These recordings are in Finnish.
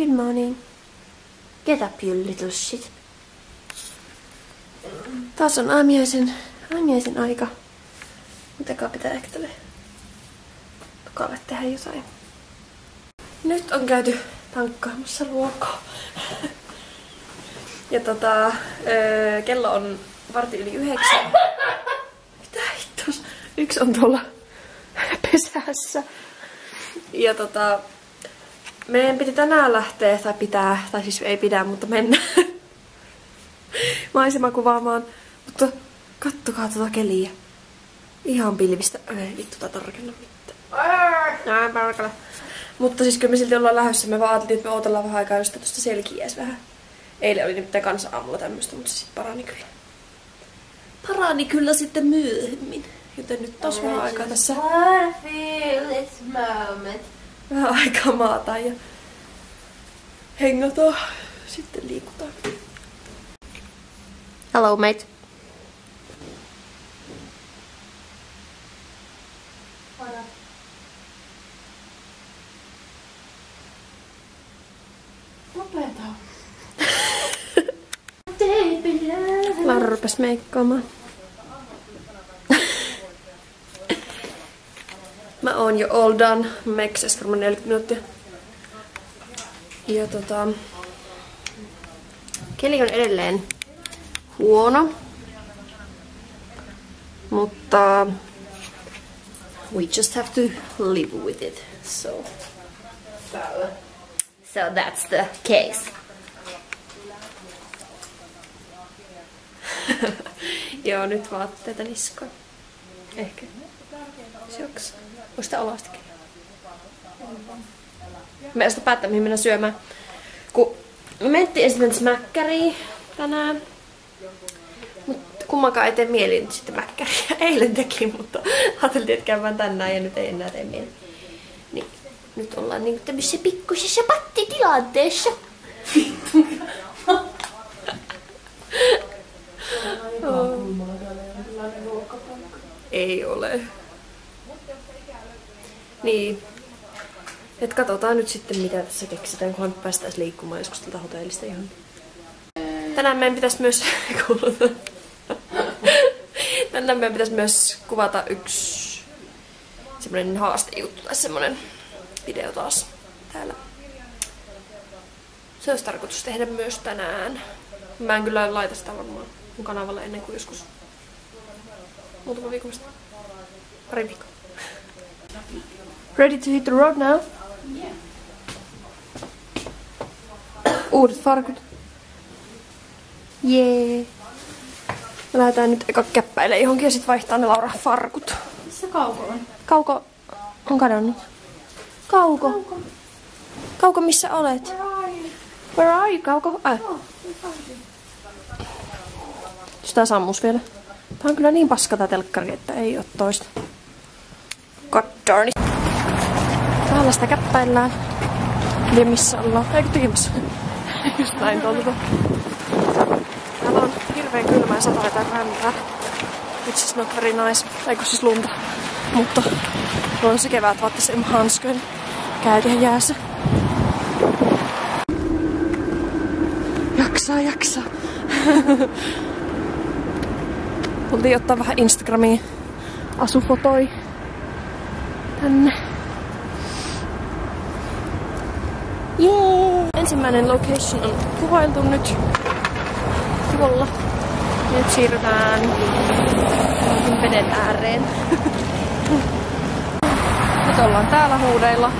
Good morning. Get up, you little shit. Taas on aamiaisen, aamiaisen aika. Mitä pitää ehkä tälle tukalle tehdä jotain. Nyt on käyty tankkaamassa ruokaa. ja tota, öö, kello on varti yli yhdeksän. Mitä hittos? Yksi on tuolla pesässä. Ja tota, meidän piti tänään lähteä, tai pitää, tai siis ei pidä, mutta mennä maisema kuvaamaan. Mutta kattokaa tota keliä. Ihan pilvistä. Ei vittu tää tarkenna mitään. Nää, Mutta siis kyllä me silti ollaan lähdössä. Me vaan että me odotellaan vähän aikaa, jos tuosta selkiäis vähän. Eilen oli nimittäin kanssa aamulla tämmöstä, mutta se sitten parani kyllä. Parani kyllä sitten myöhemmin. Joten nyt taas vähän aikaa tässä. Vähän aikaa maata ja hengataan. Sitten liikutaan. Hello mate. Lopeta. Rupes meikkaamaan. Mä oon jo all done. Mekses varmaan 40 minuuttia. Ja tota... Keli on edelleen huono. Mutta... We just have to live with it. So... So that's the case. Joo, nyt vaatteita niskoon. Ehkä. Sjoks. Onko sitä alastakin? Mä en sitä päättää, mihin mennä syömään. Kun me mentiin esimerkiksi mäkkäriin tänään. Mutta kummankaan ei tee mieli nyt sitten mäkkäriä. Eilen teki, mutta ajateltiin, että käydään tänään ja nyt ei enää tee mieli. Niin, nyt ollaan niinku tämmöisessä pikkusessa pattitilanteessa. Ei ole. Niin. Et katsotaan nyt sitten mitä tässä keksitään, kunhan päästäis liikkumaan joskus tältä hotellista ihan. Tänään meidän pitäisi myös. Tänään meidän pitäisi myös kuvata yksi semmonen haastejuttu tai semmonen video taas täällä. Se olisi tarkoitus tehdä myös tänään. Mä en kyllä laita sitä varmaan mun kanavalle ennen kuin joskus muutama viikko sitten. Pari viikkoa. Ready to hit the road now? Yeah. Uudet farkut. Jee. Me lähdetään nyt eka käppäille johonkin ja sit vaihtaa ne Laura farkut. Missä kauko on? Kauko on kadonnut. Kauko. Kauko, Kauko missä olet? Where are you? Where are you, Kauko? Äh. Oh? Sitä sammus vielä. Tää on kyllä niin paska tää telkkari, että ei oo toista. God darn it. Täällä sitä käppäillään. Ja missä ollaan? Eikö tekemässä? Just näin tuolta. Täällä on hirveän kylmä ja sataa jotain räntää. Which is not very nice. Eikö siis lunta. Mutta on se kevät vaattis ilman hanskoja. Käytiin jäässä. Jaksaa, jaksaa. Tultiin ottaa vähän Instagramiin asufotoi tänne. Jee! Ensimmäinen location on kuvailtu nyt tuolla. Nyt siirrytään veden ääreen. Nyt ollaan täällä huudeilla.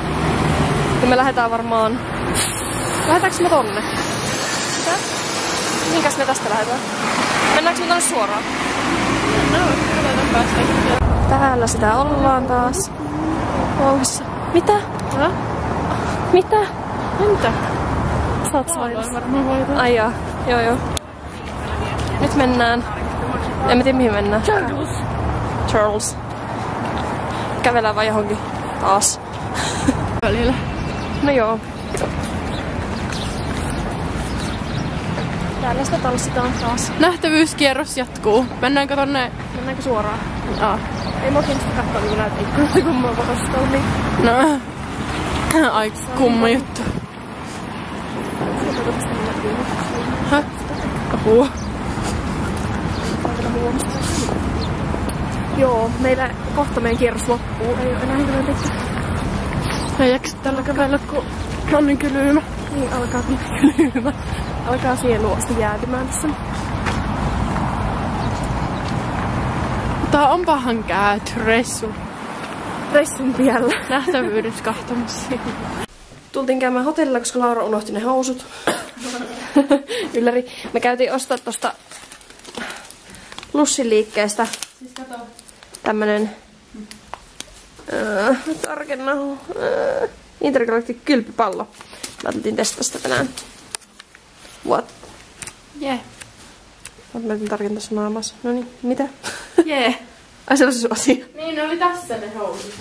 Ja me lähdetään varmaan... Lähdetäänkö me tonne? Mitä? Minkäs me tästä lähdetään? Mennäänkö me tonne suoraan? Täällä sitä ollaan taas. Vauhissa. Mitä? Hä? Mitä? Entä? Sä oot sairas. Ai jaa. Joo joo. Nyt mennään. En mä tiedä mihin mennään. Charles. Charles. Kävelään vaan johonkin taas. Välillä. No joo. Täällä sitä tanssitaan taas. Nähtävyyskierros jatkuu. Mennäänkö tonne? Mennäänkö suoraan? Aa. Ei mua kiinnosta katsoa niin näitä ikkunoita, kun mä vastaan niin. No. Ai kumma juttu. Häh? Apua. Joo, meillä kohta meidän kierros loppuu. Ei ole enää hirveän pitkä. Ei jaksa tällä kävellä, kun on niin kylmä. Niin alkaa kyllä kylmä. Alkaa sielu asti jäätymään tässä. Mutta onpahan käyty reissu. Reissun tiellä. Nähtävyydessä kahtomassa. Tultiin käymään hotellilla, koska Laura unohti ne housut. Ylläri. Me käytiin ostaa tosta Lussin liikkeestä Siis kato. tämmönen öö, tarkenna öö, Intergalactic kylpypallo. Mä otettiin testaa sitä tänään. Jee. Yeah. Mä tarkentaa sun naamassa. No niin, mitä? Jee. Yeah. Ai se on se asia. Niin, ne oli tässä ne housut.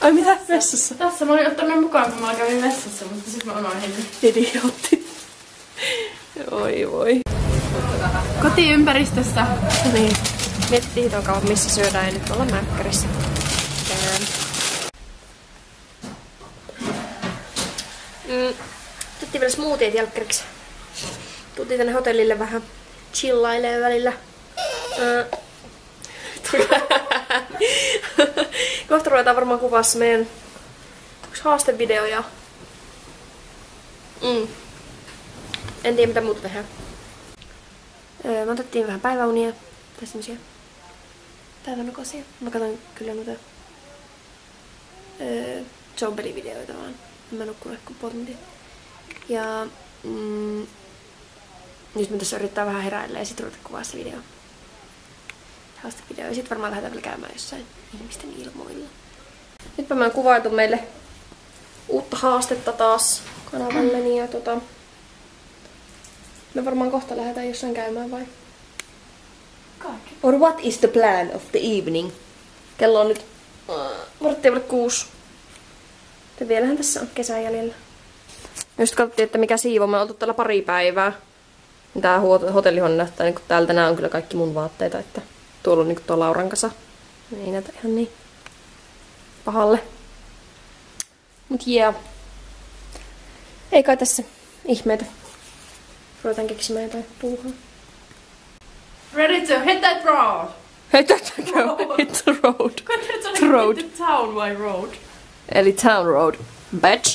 Ai mitä? Vessassa. Tässä mä olin ottanut mukaan, kun mä kävin vessassa, mutta sitten mä unohdin ne. Idiootti. Oi voi. Kotiympäristössä. Niin. Miettii hitoa kauan, missä syödään ja nyt ollaan mäkkärissä. Mm. Tuttiin vielä smoothiet jälkkäriksi. Tultiin tänne hotellille vähän chillailee välillä. Ö. Kohta ruvetaan varmaan kuvassa meidän yksi haastevideo ja... Mm. En tiedä mitä muuta tehdään. Öö, me otettiin vähän päiväunia tai semmosia päivänukosia. Mä katsoin kyllä noita öö, zombelivideoita vaan. En Mä nukkunut kuin puoli. Ja mm, nyt me tässä yrittää vähän heräillä ja sit ruveta kuvaa se video. Haastevideo. Ja sit varmaan lähdetään vielä käymään jossain ihmisten ilmoilla. Nytpä mä oon kuvailtu meille uutta haastetta taas kanavalleni ja tota, me varmaan kohta lähdetään jossain käymään vai? Kaikki. Or what is the plan of the evening? Kello on nyt uh, varttia kuusi. Ja vielähän tässä on kesän jäljellä. Just katsottiin, että mikä siivo. Me oltu täällä pari päivää. Tää hotellihuone näyttää, niin täältä nää on kyllä kaikki mun vaatteita, että tuolla on niin tuo Lauran kasa. Ei näytä ihan niin pahalle. Mut yeah. Ei kai tässä ihmeitä. Ruvetaan keksimään jotain puuhaa. Ready to hit that road! Hei, tätä go. Hit the road. Road. Hit the town by road. Eli town road. Bitch.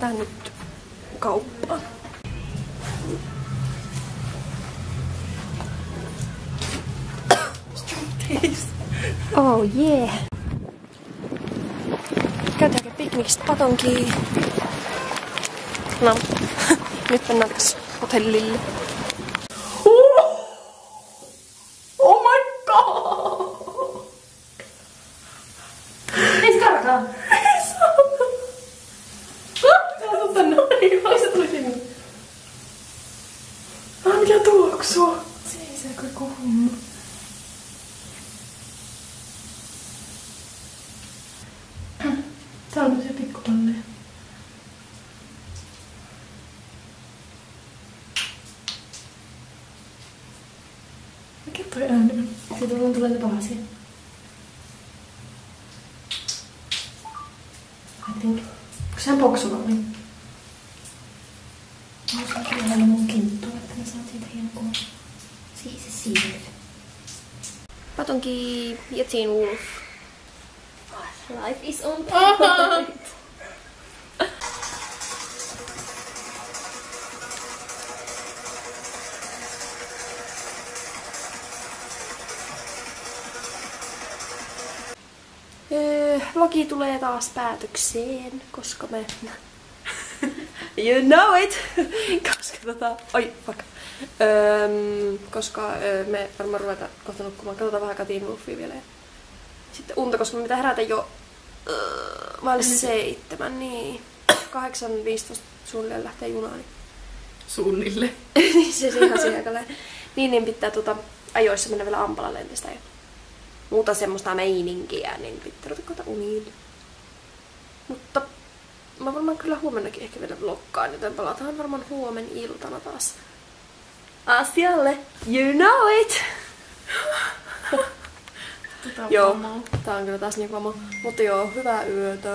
Lähdetään nyt kauppaan. Oh yeah. Käytäänkö piknikistä patonkiin? No, nyt mennään takas hotellille. Oh my god! Ei karkaa. Ai se tuli sinne. Ah, mikä tuoksua? Se ei se kyllä kuhunut. Tää on se pikkupalleja. Mikä toi ääni on? Siitä on tulee se paha siihen. I think. Onko sehän boksumalli? Mä oon kyllä mun kinttua, että mä saan siitä hienon kuvan. Siis se siivet. Patonki ja Teen Wolf. Life is on. Öö, vlogi tulee taas päätökseen, koska me... you know it! koska tota... Oi, fuck. Öö, koska öö, me varmaan ruvetaan kohta nukkumaan. Katsotaan vähän Katiin Wolfia vielä. Sitten unta, koska me pitää herätä jo öö, vaille seitsemän, niin 8.15 suunnilleen lähtee junaan. Niin Suunnille. niin se ihan siihen. Niin, niin pitää tota, ajoissa mennä vielä ampala lentestä ja muuta semmoista meininkiä, niin pitää ruveta kohta uniin. Mutta mä varmaan kyllä huomennakin ehkä vielä vloggaan, joten palataan varmaan huomen iltana taas asialle. You know it! Tää on Joo, tää on kyllä taas niin vamo. Mutta joo, hyvää yötä.